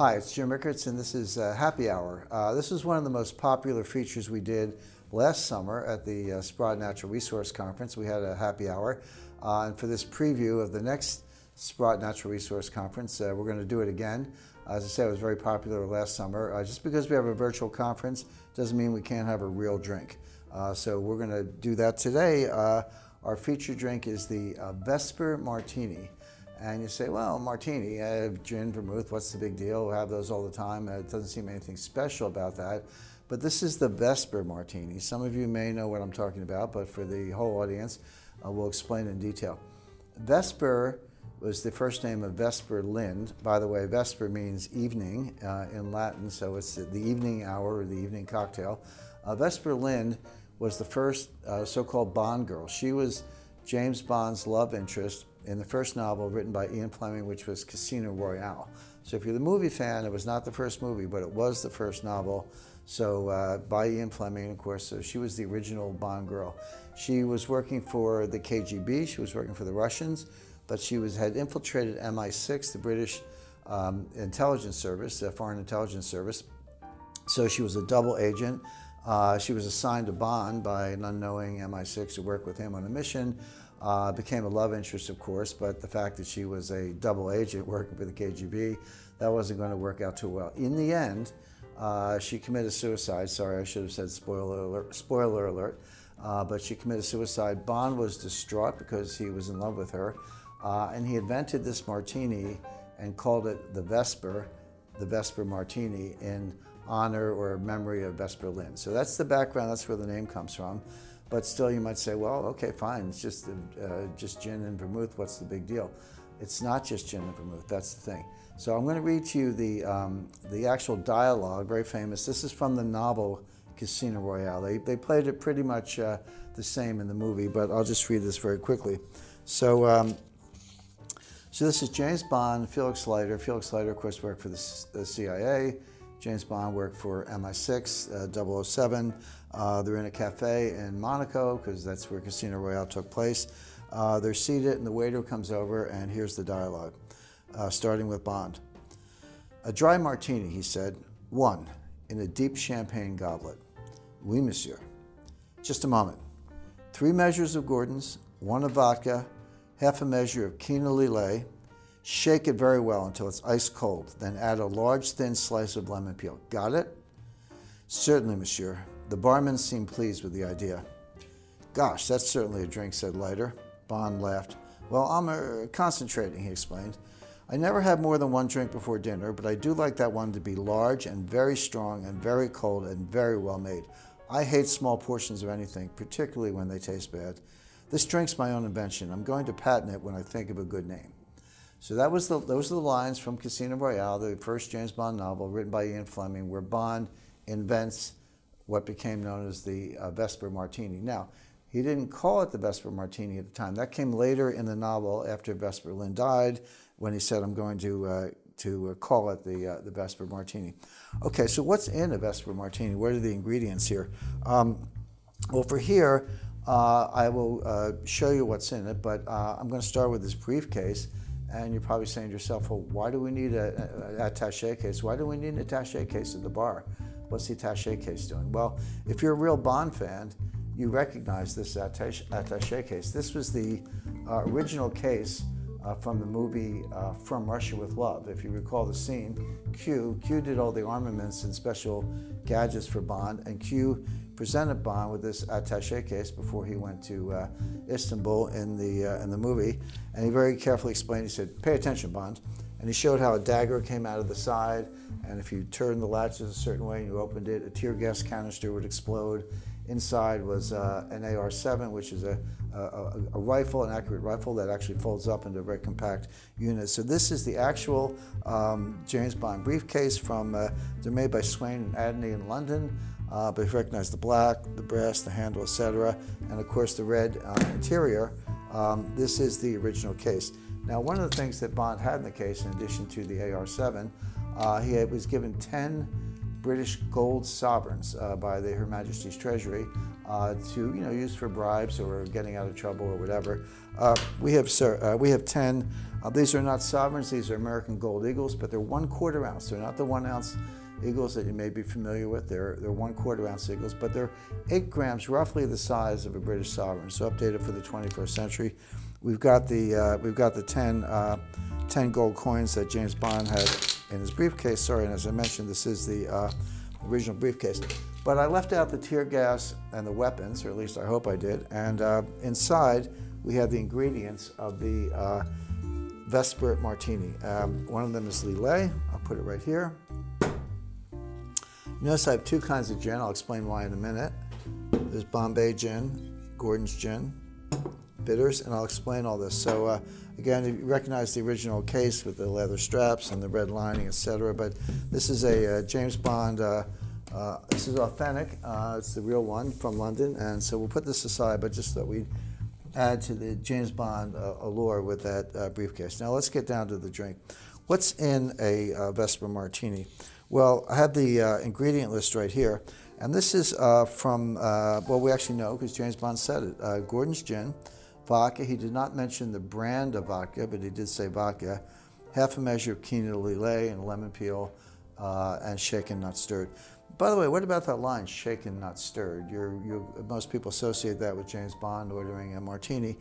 Hi, it's Jim Rickards, and this is uh, Happy Hour. Uh, this is one of the most popular features we did last summer at the uh, Sprott Natural Resource Conference. We had a happy hour, uh, and for this preview of the next Sprott Natural Resource Conference, uh, we're going to do it again. As I said, it was very popular last summer. Uh, just because we have a virtual conference doesn't mean we can't have a real drink. so we're going to do that today. our featured drink is the Vesper Martini. And you say, well, martini, uh, gin, vermouth, what's the big deal? We have those all the time. Uh, it doesn't seem anything special about that. But this is the Vesper martini. Some of you may know what I'm talking about, but for the whole audience, uh, we'll explain in detail. Vesper was the first name of Vesper Lynd. By the way, Vesper means evening uh, in Latin, so it's the evening hour or the evening cocktail. Uh, Vesper Lynd was the first uh, so-called Bond girl. She was James Bond's love interest in the first novel written by Ian Fleming, which was Casino Royale. So if you're the movie fan, it was not the first movie, but it was the first novel. So uh, by Ian Fleming, of course, so she was the original Bond girl. She was working for the KGB, she was working for the Russians, but she was had infiltrated MI6, the British um, intelligence service, the foreign intelligence service. So she was a double agent. Uh, she was assigned to Bond by an unknowing MI6 to work with him on a mission. Uh, became a love interest, of course, but the fact that she was a double agent working for the KGB, that wasn't going to work out too well. In the end, uh, she committed suicide. Sorry, I should have said spoiler alert. Spoiler alert. Uh, but she committed suicide. Bond was distraught because he was in love with her, uh, and he invented this martini and called it the Vesper, the Vesper Martini, in honor or memory of Vesper Lynd. So that's the background. That's where the name comes from. But still, you might say, well, okay, fine. It's just uh, just gin and vermouth. What's the big deal? It's not just gin and vermouth. That's the thing. So I'm going to read to you the um, the actual dialogue, very famous. This is from the novel Casino Royale. They they played it pretty much uh, the same in the movie, but I'll just read this very quickly. So. Um, so this is James Bond, Felix Leiter. Felix Leiter, of course, worked for the, the CIA. James Bond worked for MI6, uh, 007. Uh, they're in a cafe in Monaco because that's where Casino Royale took place. Uh, they're seated and the waiter comes over and here's the dialogue, uh, starting with Bond. A dry martini, he said, one, in a deep champagne goblet. Oui, monsieur. Just a moment. Three measures of Gordon's, one of vodka, half a measure of Kina Lillet, Shake it very well until it's ice cold. Then add a large thin slice of lemon peel. Got it? Certainly, monsieur. The barman seemed pleased with the idea. Gosh, that's certainly a drink, said Leiter. Bond laughed. Well, I'm uh, concentrating, he explained. I never have more than one drink before dinner, but I do like that one to be large and very strong and very cold and very well made. I hate small portions of anything, particularly when they taste bad. This drink's my own invention. I'm going to patent it when I think of a good name. So that was the, those are the lines from Casino Royale, the first James Bond novel written by Ian Fleming, where Bond invents what became known as the uh, Vesper Martini. Now, he didn't call it the Vesper Martini at the time. That came later in the novel after Vesper Lynd died, when he said, "I'm going to uh, to uh, call it the uh, the Vesper Martini." Okay, so what's in a Vesper Martini? What are the ingredients here? Um, well, for here, uh, I will uh, show you what's in it, but I'm going to start with this briefcase. And you're probably saying to yourself, well, why do we need an attache case? Why do we need an attache case at the bar? What's the attache case doing? Well, if you're a real Bond fan, you recognize this attache, attache case. This was the uh, original case uh, from the movie uh, From Russia with Love. If you recall the scene, Q, Q did all the armaments and special gadgets for Bond, and Q presented Bond with this attaché case before he went to uh, Istanbul in the, uh, in the movie. And he very carefully explained, he said, pay attention, Bond. And he showed how a dagger came out of the side, and if you turned the latches a certain way and you opened it, a tear gas canister would explode. Inside was uh, an AR-7, which is a, a, a, rifle, an accurate rifle that actually folds up into a very compact unit. So this is the actual um, James Bond briefcase from, uh, they're made by Swaine and Adeney in London. Uh, but if you recognize the black, the brass, the handle, etc., and of course the red uh, interior, um, this is the original case. Now, one of the things that Bond had in the case, in addition to the AR-7, uh, he was given 10 British gold sovereigns uh, by the Her Majesty's Treasury uh, to, you know, use for bribes or getting out of trouble or whatever. Uh, we have, sir, we have 10 Uh, these are not sovereigns, these are American Gold Eagles, but they're one quarter ounce. They're not the one ounce eagles that you may be familiar with. They're, they're one quarter ounce eagles, but they're eight grams, roughly the size of a British sovereign. So updated for the 21st century. We've got the, uh, we've got the 10, uh, 10 gold coins that James Bond had in his briefcase. Sorry, and as I mentioned, this is the uh, original briefcase. But I left out the tear gas and the weapons, or at least I hope I did. And uh, inside, we have the ingredients of the uh, Vesper Martini. Um, one of them is Lillet. I'll put it right here. Notice I have two kinds of gin. I'll explain why in a minute. There's Bombay gin, Gordon's gin, bitters, and I'll explain all this. So uh, again, you recognize the original case with the leather straps and the red lining, etc. But this is a uh, James Bond. Uh, uh this is authentic. Uh, it's the real one from London, and so we'll put this aside. But just that we add to the James Bond uh, allure with that briefcase. Now let's get down to the drink. What's in a Vesper Martini? Well, I have the uh, ingredient list right here. And this is uh, from, uh, well, we actually know because James Bond said it uh, Gordon's Gin, vodka. He did not mention the brand of vodka, but he did say vodka. Half a measure of quinoa lillet and lemon peel uh, and shaken, not stirred. By the way, what about that line, shaken, not stirred? You're, you're, most people associate that with James Bond ordering a martini.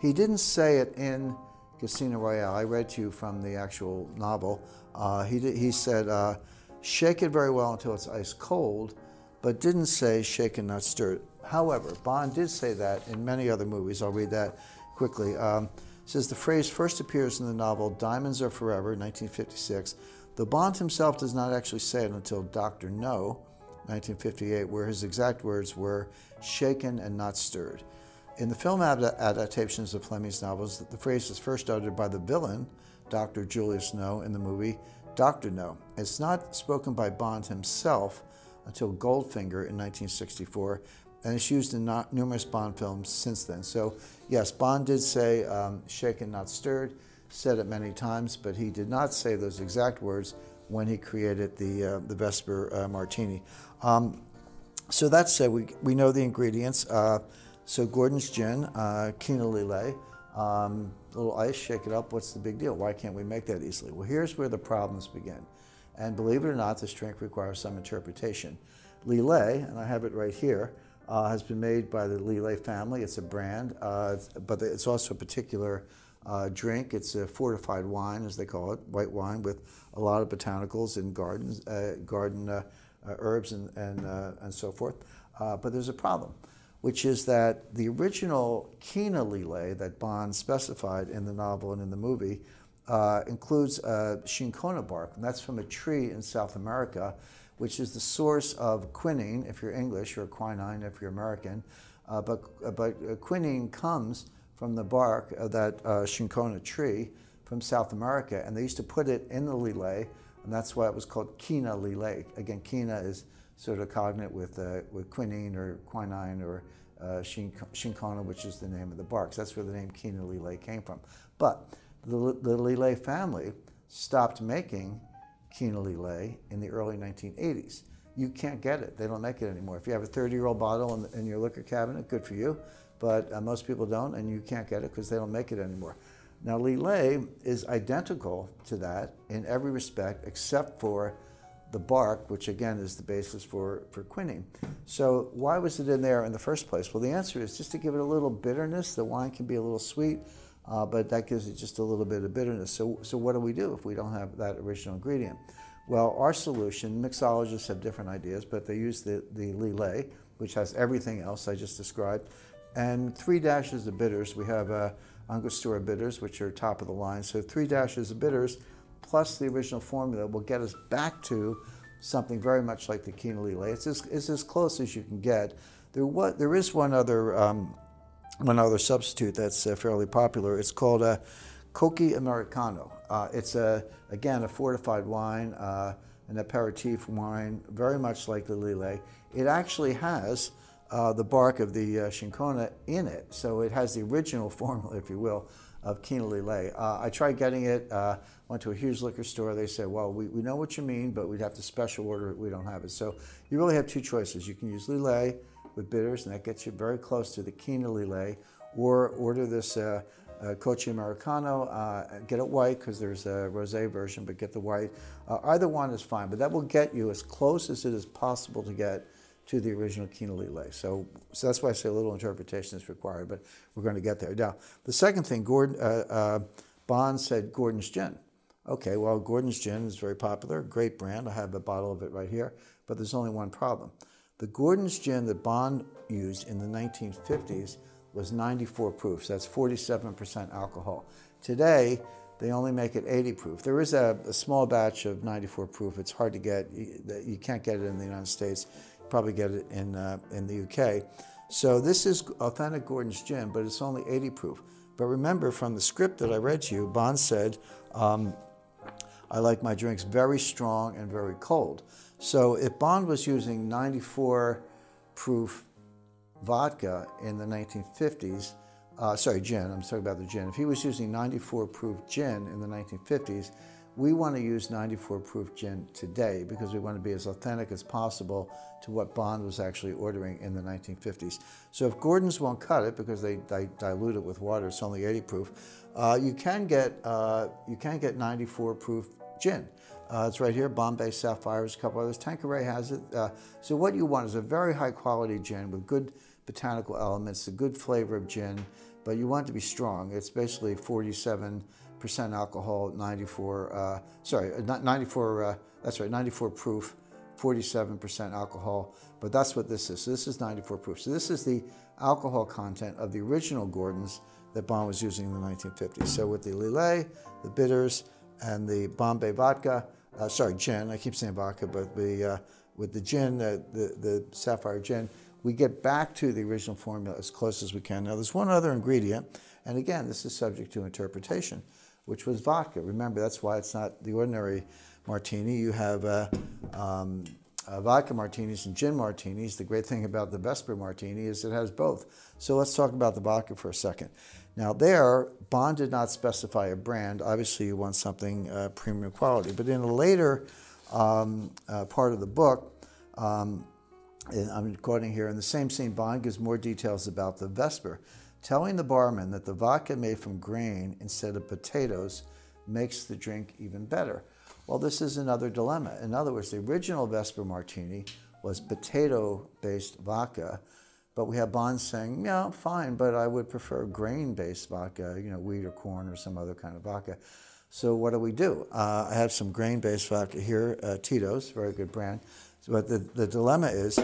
He didn't say it in Casino Royale. I read to you from the actual novel. Uh, he, did, he said, Shake it very well until it's ice cold, but didn't say shake and not stir. it. However, Bond did say that in many other movies. I'll read that quickly. Um, says the phrase first appears in the novel Diamonds Are Forever, 1956. Though Bond himself does not actually say it until Dr. No, 1958, where his exact words were shaken and not stirred. In the film adaptations of Fleming's novels, the phrase is first uttered by the villain, Dr. Julius No, in the movie Dr. No. It's not spoken by Bond himself until Goldfinger in 1964, and it's used in numerous Bond films since then. So, yes, Bond did say um, shaken, not stirred, said it many times, but he did not say those exact words when he created the, uh, the Vesper uh, Martini. Um, so that said, we, we know the ingredients. Uh, so Gordon's gin, uh, lillet, um, a little ice, shake it up. What's the big deal? Why can't we make that easily? Well, here's where the problems begin. And believe it or not, this drink requires some interpretation. Lillet, and I have it right here, uh, has been made by the Lillet family. It's a brand, uh, but it's also a particular uh, drink. It's a fortified wine, as they call it, white wine with a lot of botanicals and gardens, uh, garden uh, uh, herbs and, and, and so forth. but there's a problem which is that the original quinoa lillet that Bond specified in the novel and in the movie uh, includes uh, cinchona bark, and that's from a tree in South America, which is the source of quinine if you're English, or quinine if you're American. Uh, but uh, but uh, quinine comes from the bark of that uh, cinchona tree from South America, and they used to put it in the lillet, and that's why it was called quinoa lillet. Again, quinoa is sort of cognate with, uh, with quinine or quinine or uh, cinchona, which is the name of the barks. That's where the name quinoa lillet came from. But the, the family stopped making quinoa lillet in the early 1980s. You can't get it. They don't make it anymore. If you have a 30-year-old bottle in, in, your liquor cabinet, good for you. But uh, most people don't, and you can't get it because they don't make it anymore. Now, Lillet is identical to that in every respect except for the bark, which again is the basis for, for quinine. So why was it in there in the first place? Well, the answer is just to give it a little bitterness. The wine can be a little sweet, uh, but that gives it just a little bit of bitterness. So, so what do we do if we don't have that original ingredient? Well, our solution, mixologists have different ideas, but they use the, the Lillet, which has everything else I just described, and three dashes of bitters. We have uh, Angostura bitters, which are top of the line. So three dashes of bitters, plus the original formula will get us back to something very much like the quinoa lillet. It's as, it's as close as you can get. There, there is one other, um, one other substitute that's uh, fairly popular. It's called a Cocchi Americano. Uh, it's, a, again, a fortified wine, uh, an aperitif wine, very much like the lillet. It actually has uh, the bark of the uh, cinchona in it, so it has the original formula, if you will, of quinoa lillet. Uh, I tried getting it, uh, went to a huge liquor store. They said, well, we, we know what you mean, but we'd have to special order it. We don't have it. So you really have two choices. You can use lillet with bitters, and that gets you very close to the quinoa lillet, or order this uh, uh, Americano. Uh, get it white because there's a rosé version, but get the white. Uh, either one is fine, but that will get you as close as it is possible to get to the original Quina Lillet. So, so that's why I say a little interpretation is required, but we're going to get there. Now, the second thing, Gordon, uh, uh, Bond said Gordon's Gin. Okay, well, Gordon's Gin is very popular, great brand. I have a bottle of it right here, but there's only one problem. The Gordon's Gin that Bond used in the 1950s was 94 proof, so that's 47% alcohol. Today, they only make it 80 proof. There is a, a, small batch of 94 proof. It's hard to get. You, you, can't get it in the United States. Probably get it in, uh, in the UK. So this is authentic Gordon's gin, but it's only 80 proof. But remember from the script that I read to you, Bond said, um, I like my drinks very strong and very cold. So if Bond was using 94 proof vodka in the 1950s, uh, sorry, gin, I'm talking about the gin. If he was using 94 proof gin in the 1950s, we want to use 94 proof gin today because we want to be as authentic as possible to what Bond was actually ordering in the 1950s. So if Gordon's won't cut it because they, they dilute it with water, it's only 80 proof. Uh, you can get uh, you can get 94 proof gin. Uh, it's right here, Bombay Sapphire Sapphires, a couple others. Tanqueray has it. Uh, so what you want is a very high quality gin with good botanical elements, a good flavor of gin, but you want it to be strong. It's basically 47 percent alcohol, 94, uh, sorry, uh, 94, uh, that's right, 94 proof, 47% alcohol, but that's what this is. So this is 94 proof. So this is the alcohol content of the original Gordon's that Bond was using in the 1950s. So with the Lillet, the bitters, and the Bombay vodka, uh, sorry, gin, I keep saying vodka, but the, uh, with the gin, the, the sapphire gin, we get back to the original formula as close as we can. Now there's one other ingredient, and again, this is subject to interpretation which was vodka. Remember, that's why it's not the ordinary martini. You have uh, um, uh, vodka martinis and gin martinis. The great thing about the Vesper martini is it has both. So let's talk about the vodka for a second. Now, there, Bond did not specify a brand. Obviously, you want something uh, premium quality. But in a later um, uh, part of the book, um, I'm quoting here, in the same scene, Bond gives more details about the Vesper telling the barman that the vodka made from grain instead of potatoes makes the drink even better. Well, this is another dilemma. In other words, the original Vesper Martini was potato-based vodka, but we have Bond saying, yeah, fine, but I would prefer grain-based vodka, you know, wheat or corn or some other kind of vodka. So what do we do? Uh, I have some grain-based vodka here, uh, Tito's, very good brand. But the, the dilemma is,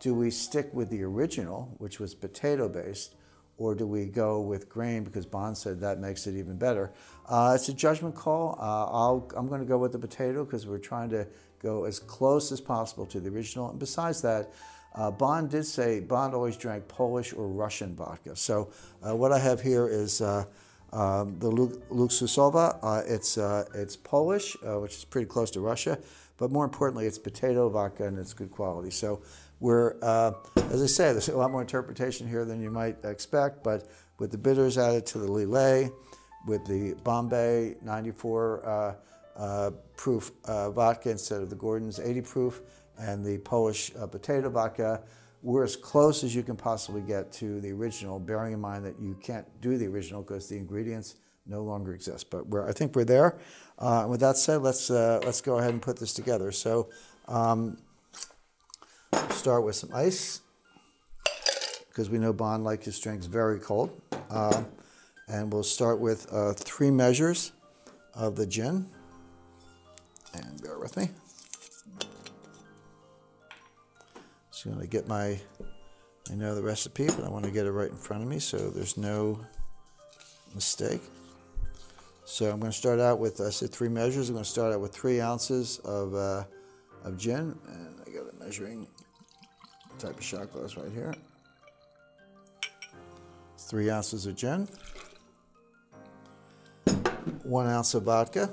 do we stick with the original, which was potato-based, or do we go with grain because Bond said that makes it even better? Uh, it's a judgment call. Uh, i am going to go with the potato because we're trying to go as close as possible to the original. And besides that, uh, Bond did say Bond always drank Polish or Russian vodka. So uh, what I have here is uh, um, the Luksusowa. Uh, it's, it's Polish, which is pretty close to Russia, but more importantly, it's potato vodka and it's good quality. So we're, uh, as I say, there's a lot more interpretation here than you might expect, but with the bitters added to the Lillet, with the Bombay 94 uh, uh, proof uh, vodka instead of the Gordon's 80 proof, and the Polish uh, potato vodka, we're as close as you can possibly get to the original, bearing in mind that you can't do the original because the ingredients no longer exist. But I think we're there. Uh, with that said, let's, let's go ahead and put this together. So um, Start with some ice because we know Bond likes his drinks very cold. Uh, and we'll start with uh, three measures of the gin. And bear with me. Just to get my, I know the recipe, but I want to get it right in front of me so there's no mistake. So I'm going to start out with, I said three measures. I'm going to start out with three ounces of, uh, of gin. And I got a measuring type of shot glass right here. Three ounces of gin. One ounce of vodka.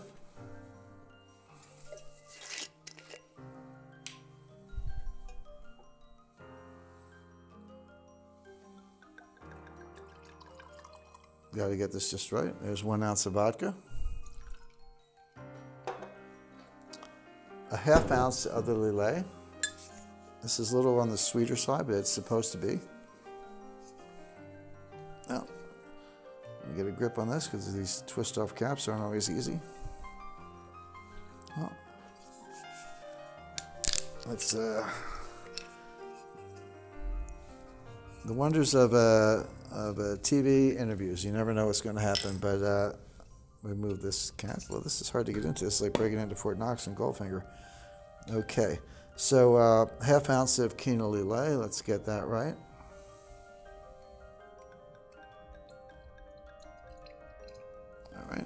Got to get this just right. There's one ounce of vodka. A half ounce of the Lillet. This is a little on the sweeter side, but it's supposed to be. Now, get a grip on this because these twist off caps aren't always easy. Well, let's, uh, the wonders of, uh, of uh, TV interviews. You never know what's going to happen, but uh, remove this cap. Well, this is hard to get into. It's like breaking into Fort Knox and Goldfinger. Okay, so uh, half ounce of quinoa. Let's get that right. All right.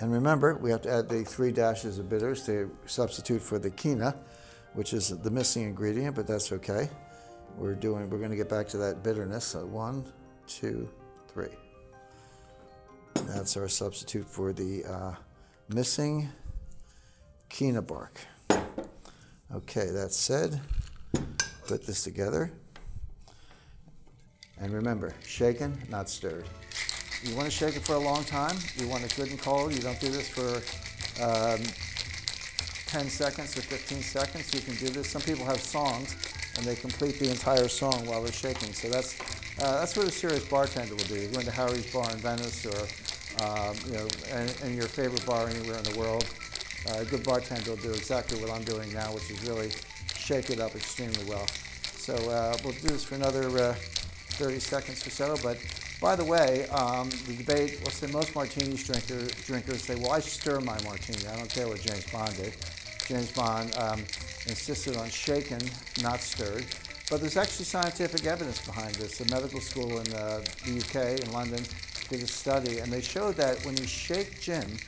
And remember, we have to add the three dashes of bitters to substitute for the quinoa, which is the missing ingredient, but that's okay. We're doing, we're going to get back to that bitterness. So one, two, three. That's our substitute for the uh, missing quinoa bark. Okay, that said, put this together. And remember, shaken, not stirred. You want to shake it for a long time. You want it good and cold. You don't do this for um, 10 seconds or 15 seconds. You can do this. Some people have songs and they complete the entire song while they're shaking. So that's, uh, that's what a serious bartender will do. You go into Harry's Bar in Venice or um, you know, in, your favorite bar anywhere in the world. Uh, a good bartender will do exactly what I'm doing now, which is really shake it up extremely well. So uh, we'll do this for another uh, 30 seconds or so. But by the way, um, the debate, let's say most martinis drinker, drinkers say, well, I stir my martini. I don't care what James Bond did. James Bond um, insisted on shaken, not stirred. But there's actually scientific evidence behind this. A medical school in uh, the UK, in London, did a study, and they showed that when you shake gin,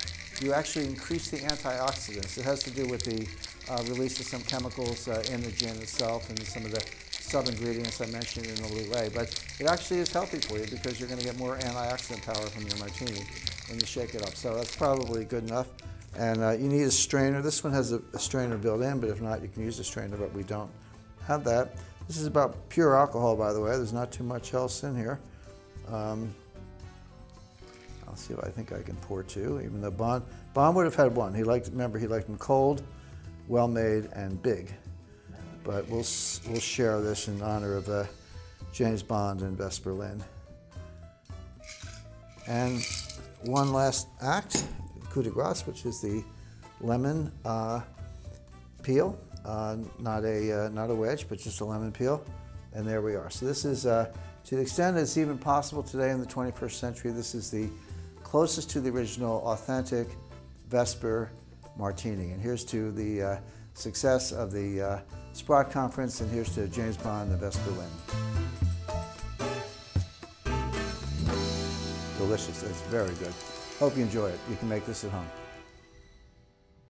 you actually increase the antioxidants. It has to do with the uh, release of some chemicals uh, in the gin itself and some of the sub-ingredients I mentioned in the lillet. But it actually is healthy for you because you're going to get more antioxidant power from your martini when you shake it up. So that's probably good enough. And uh, you need a strainer. This one has a, a, strainer built in, but if not, you can use a strainer, but we don't have that. This is about pure alcohol, by the way. There's not too much else in here. Um, I'll see if I think I can pour two, even though Bond, Bond would have had one. He liked, remember, he liked them cold, well-made, and big. But we'll, we'll share this in honor of uh, James Bond and Vesper Lynd. And one last act, coup de grace, which is the lemon uh, peel, not a uh, not a wedge, but just a lemon peel, and there we are. So this is, uh, to the extent it's even possible today in the 21st century, this is the closest to the original, authentic Vesper Martini. And here's to the uh, success of the uh, Sprott Conference, and here's to James Bond the Vesper Lynd. Delicious. It's very good. Hope you enjoy it. You can make this at home.